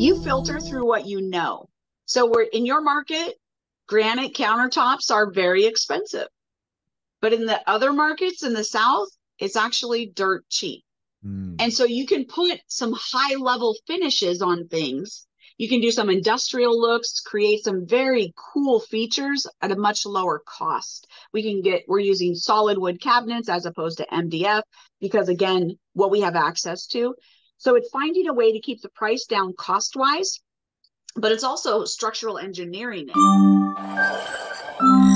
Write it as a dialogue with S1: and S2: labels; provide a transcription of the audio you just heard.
S1: you filter through what you know. So we're in your market, granite countertops are very expensive. But in the other markets in the South, it's actually dirt cheap. Mm. And so you can put some high level finishes on things. You can do some industrial looks, create some very cool features at a much lower cost. We can get, we're using solid wood cabinets as opposed to MDF because, again, what we have access to. So it's finding a way to keep the price down cost wise, but it's also structural engineering it.